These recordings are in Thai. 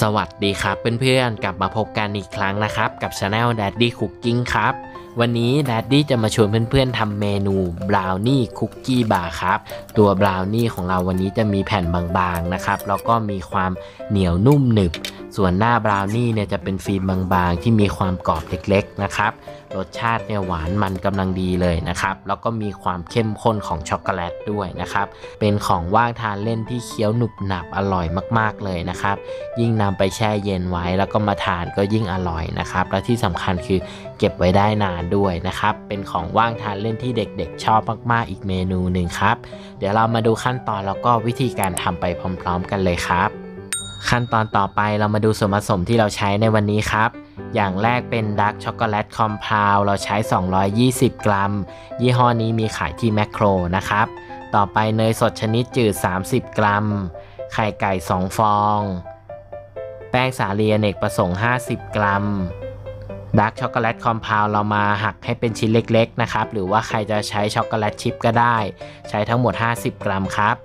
สวัสดีครับเพื่อนๆ กลับมาพบกันอีกครั้งนะครับ กับช anel Daddy Cooking ครับ วันนี้ Daddy จะมาชวนเพื่อนๆทำเมนูบราวนี่คุกกี้บาร์ครับ ตัวบราวนี่ของเราวันนี้จะมีแผ่นบางๆนะครับ แล้วก็มีความเหนียวนุ่มหนึบ ส่วนหน้าบราวนี่เนี่ยจะเป็นฟิล์มบางๆ ที่มีความกรอบเล็กๆนะครับ รสชาติเนี่ยหวานมันกำลังดีเลยนะครับ แล้วก็มีความเข้มข้นของช็อกโกแลตด้วยนะครับ เป็นของว่างทานเล่นที่เคี้ยวหนุบหนับอร่อยมากๆเลยนะครับ ยิ่งนำไปแช่เย็นไว้แล้วก็มาทานก็ยิ่งอร่อยนะครับ และที่สำคัญคือเก็บไว้ได้นานด้วยนะครับ เป็นของว่างทานเล่นที่เด็กๆ ชอบมากๆอีกเมนูหนึ่งครับ เดี๋ยวเรามาดูขั้นตอนแล้วก็วิธีการทำไปพร้อม ๆ กันเลยครับ ขั้นตอนต่อไปเรามาดูส่วนผสมที่เราใช้ในวันนี้ครับ อย่างแรกเป็น dark ช็อกโกแลต compound เราใช้ 220 กรัม ยี่ห้อนี้มีขายที่แม็คโครนะครับ ต่อไปเนยสดชนิดจืด 30 กรัม ไข่ไก่ 2 ฟอง แป้งสาลีอเนกประสงค์ 50 กรัม dark ช็อกโกแลต compound เรามาหักให้เป็นชิ้นเล็กๆนะครับ หรือว่าใครจะใช้ช็อกโกแลตชิพก็ได้ ใช้ทั้งหมด 50 กรัมครับ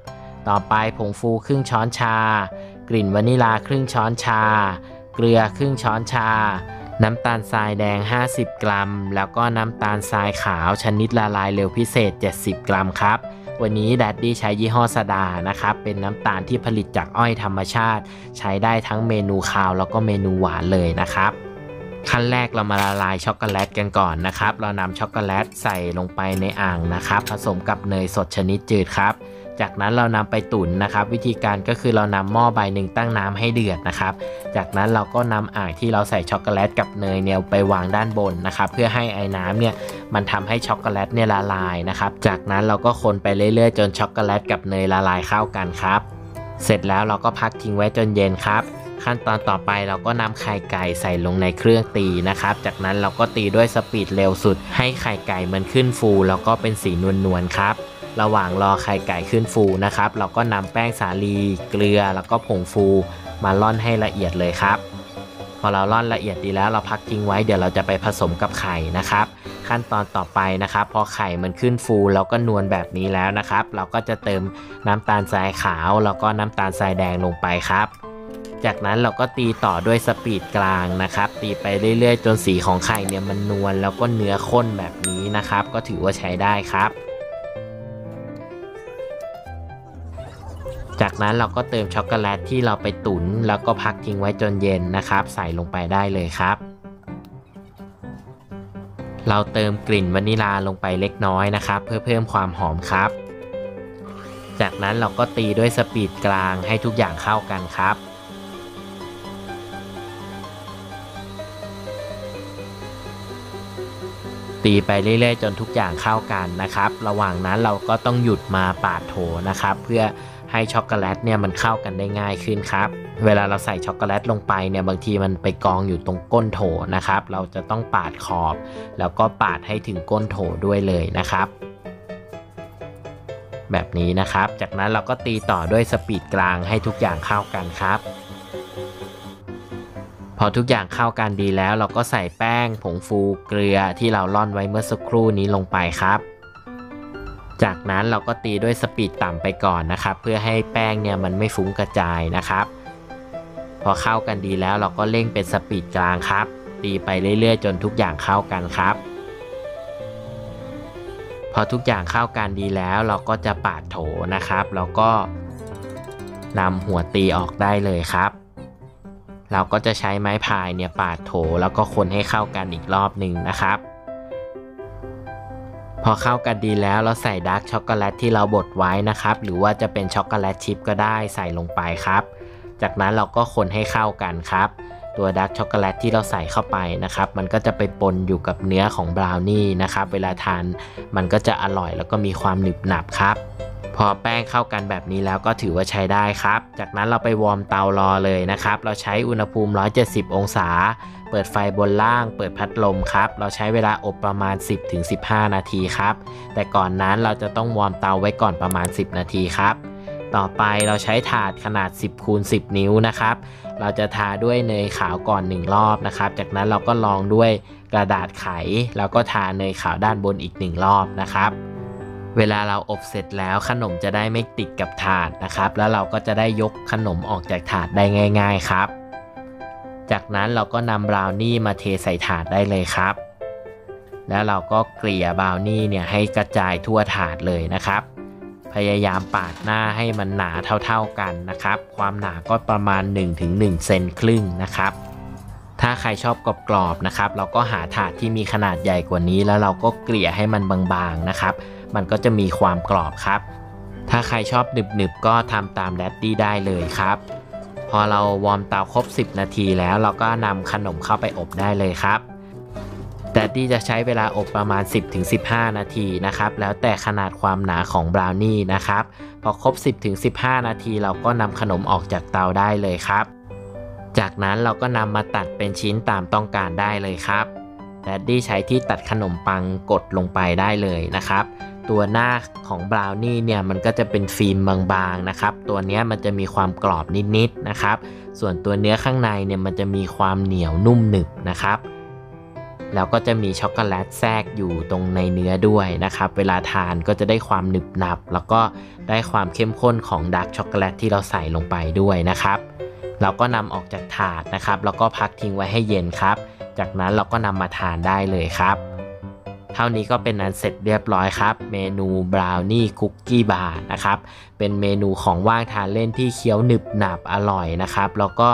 ต่อไปผงฟูครึ่งช้อนชา กลิ่นวานิลาครึ่งช้อนชา เกลือครึ่งช้อนชา น้ำตาลทรายแดง 50 กรัม แล้วก็น้ำตาลทรายขาวชนิดละลายเร็วพิเศษ 70 กรัมครับวันนี้แดดดี้ใช้ยี่ห้อสดานะครับ เป็นน้ำตาลที่ผลิตจากอ้อยธรรมชาติ ใช้ได้ทั้งเมนูคาวแล้วก็เมนูหวานเลยนะครับ ขั้นแรกเรามาละลายช็อกโกแลตกันก่อนนะครับ เรานำช็อกโกแลตใส่ลงไปในอ่างนะครับ ผสมกับเนยสดชนิดจืดครับ จากนั้นเรานำไปตุ๋นนะครับ วิธีการก็คือเรานำหม้อใบหนึ่งตั้งน้ำให้เดือดนะครับ จากนั้นเราก็นำอ่างที่เราใส่ช็อกโกแลตกับเนยเนี่ยไปวางด้านบนนะครับ เพื่อให้ไอน้ำเนี่ยมันทำให้ช็อกโกแลตเนี่ยละลายนะครับ จากนั้นเราก็คนไปเรื่อยๆ จนช็อกโกแลตกับเนยละลายเข้ากันครับ เสร็จแล้วเราก็พักทิ้งไว้จนเย็นครับขั้นตอนต่อไปเราก็นำไข่ไก่ใส่ลงในเครื่องตีนะครับ จากนั้นเราก็ตีด้วย speed เร็วสุด ให้ไข่ไก่มันขึ้นฟู แล้วก็เป็นสีนวลๆครับ ระหว่างรอไข่ไก่ขึ้นฟูนะครับ เราก็นำแป้งสาลี เกลือแล้วก็ผงฟูมาร่อนให้ละเอียดเลยครับ พอเราร่อนละเอียดดีแล้วเราพักทิ้งไว้เดี๋ยวเราจะไปผสมกับไข่นะครับ ขั้นตอนต่อไปนะครับ พอไข่มันขึ้นฟูแล้วก็นวลแบบนี้แล้วนะครับ เราก็จะเติมน้ำตาลทรายขาว แล้วก็น้ำตาลทรายแดงลงไปครับจากนั้นเราก็ตีต่อด้วยสปีดกลางนะครับ ตีไปเรื่อยๆ จนสีของไข่เนี่ยมันนวลแล้วก็เนื้อข้นแบบนี้นะครับ ก็ถือว่าใช้ได้ครับ จากนั้นเราก็เติมช็อกโกแลตที่เราไปตุ๋นแล้วก็พักทิ้งไว้จนเย็นนะครับ ใส่ลงไปได้เลยครับ เราเติมกลิ่นวานิลาลงไปเล็กน้อยนะครับ เพื่อเพิ่มความหอมครับ จากนั้นเราก็ตีด้วยสปีดกลางให้ทุกอย่างเข้ากันครับตีไปเรื่อยๆ จนทุกอย่างเข้ากันนะครับ ระหว่างนั้นเราก็ต้องหยุดมาปาดโถนะครับ เพื่อ ให้ช็อกโกแลตเนี่ยมันเข้ากันได้ง่ายขึ้นครับ เวลาเราใส่ช็อกโกแลตลงไปเนี่ยบางทีมันไปกองอยู่ตรงก้นโถนะครับ เราจะต้องปาดขอบ แล้วก็ปาดให้ถึงก้นโถด้วยเลยนะครับแบบนี้นะครับ จากนั้นเราก็ตีต่อด้วยสปีดกลางให้ทุกอย่างเข้ากันครับ พอทุกอย่างเข้ากันดีแล้ว เราก็ใส่แป้งผงฟูเกลือที่เราล่อนไว้เมื่อสักครู่นี้ลงไปครับ จากนั้นเราก็ตีด้วยสปีดต่ำไปก่อนนะครับ เพื่อให้แป้งเนี่ยมันไม่ฟุ้งกระจายนะครับ พอเข้ากันดีแล้วเราก็เร่งเป็นสปีดกลางครับ ตีไปเรื่อย ๆ จนทุกอย่างเข้ากันครับ พอทุกอย่างเข้ากันดีแล้วเราก็จะปาดโถนะครับแล้วก็นำหัวตีออกได้เลยครับ เราก็จะใช้ไม้พายเนี่ยปาดโถแล้วก็คนให้เข้ากันอีกรอบหนึ่งนะครับ พอเข้ากันดีแล้วเราใส่ dark ช็อกโกแลตที่เราบดไว้นะครับ หรือว่าจะเป็นช็อกโกแลตชิพก็ได้ใส่ลงไปครับ จากนั้นเราก็คนให้เข้ากันครับ ตัว dark ช็อกโกแลตที่เราใส่เข้าไปนะครับ มันก็จะไปปนอยู่กับเนื้อของบราวนี่นะครับ เวลาทานมันก็จะอร่อยแล้วก็มีความหนึบหนับครับ พอแป้งเข้ากันแบบนี้แล้วก็ถือว่าใช้ได้ครับ จากนั้นเราไป warm เตารอเลยนะครับ เราใช้อุณหภูมิ 170 องศา เปิดไฟบนล่าง เปิดพัดลมครับ เราใช้เวลาอบประมาณ 10-15 นาทีครับ แต่ก่อนนั้นเราจะต้องวอร์มเตาไว้ก่อนประมาณ 10 นาทีครับต่อไปเราใช้ถาดขนาด 10คูณ10 นิ้วนะครับ เราจะทาด้วยเนยขาวก่อน 1 รอบนะครับ จากนั้นเราก็ลองด้วยกระดาษไข แล้วก็ทาเนยขาวด้านบนอีก 1 รอบนะครับ เวลาเราอบเสร็จแล้วขนมจะได้ไม่ติดกับถาดนะครับ แล้วเราก็จะได้ยกขนมออกจากถาดได้ง่าย ๆครับ จากนั้นเราก็นำบราวนี่มาเทใส่ถาดได้เลยครับ แล้วเราก็เกลี่ยบราวนี่เนี่ยให้กระจายทั่วถาดเลยนะครับ พยายามปาดหน้าให้มันหนาเท่าๆกันนะครับ ความหนาก็ประมาณ 1-1เซนครึ่งนะครับ ถ้าใครชอบกรอบๆนะครับ เราก็หาถาดที่มีขนาดใหญ่กว่านี้ แล้วเราก็เกลี่ยให้มันบางๆนะครับ มันก็จะมีความกรอบครับ ถ้าใครชอบหนึบๆก็ทำตาม Daddy ได้เลยครับ พอเรา warm เตาครบ 10 นาทีแล้วเราก็นำขนมเข้าไปอบได้เลยครับ Daddy จะใช้เวลาอบประมาณ 10-15 นาทีนะครับ แล้วแต่ขนาดความหนาของบราวนี่นะครับ พอครบ 10-15 นาทีเราก็นำขนมออกจากเตาได้เลยครับ จากนั้นเราก็นำมาตัดเป็นชิ้นตามต้องการได้เลยครับ Daddy ใช้ที่ตัดขนมปังกดลงไปได้เลยนะครับ ตัวหน้าของบราวนี่เนี่ยมันก็จะเป็นฟิล์มบางๆนะครับ ตัวนี้มันจะมีความกรอบนิดๆนะครับ ส่วนตัวเนื้อข้างในเนี่ยมันจะมีความเหนียวนุ่มหนึบนะครับ แล้วก็จะมีช็อกโกแลตแทรกอยู่ตรงในเนื้อด้วยนะครับ เวลาทานก็จะได้ความหนึบหนับ แล้วก็ได้ความเข้มข้นของ dark ช็อกโกแลตที่เราใส่ลงไปด้วยนะครับ เราก็นำออกจากถาดนะครับ แล้วก็พักทิ้งไว้ให้เย็นครับ จากนั้นเราก็นำมาทานได้เลยครับ เท่านี้ก็เป็นอันเสร็จเรียบร้อยครับ เมนูบราวนี่คุกกี้บาร์นะครับ เป็นเมนูของว่างทานเล่นที่เคี้ยวหนึบหนับอร่อยนะครับ แล้วก็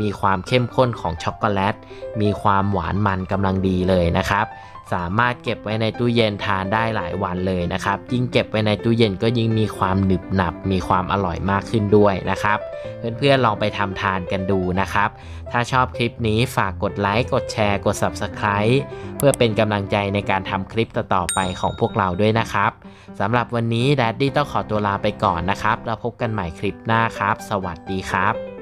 มีความเข้มข้นของช็อกโกแลต มีความหวานมันกำลังดีเลยนะครับ สามารถเก็บไว้ในตู้เย็นทานได้หลายวันเลยนะครับ ยิ่งเก็บไว้ในตู้เย็นก็ยิ่งมีความหนึบหนับ มีความอร่อยมากขึ้นด้วยนะครับ เพื่อนๆลองไปทำทานกันดูนะครับ ถ้าชอบคลิปนี้ฝากกดไลค์กดแชร์กด Subscribe เพื่อเป็นกำลังใจในการทำคลิปต่อๆไปของพวกเราด้วยนะครับสำหรับวันนี้แดดดี้ต้องขอตัวลาไปก่อนนะครับ แล้วพบกันใหม่คลิปหน้าครับ สวัสดีครับ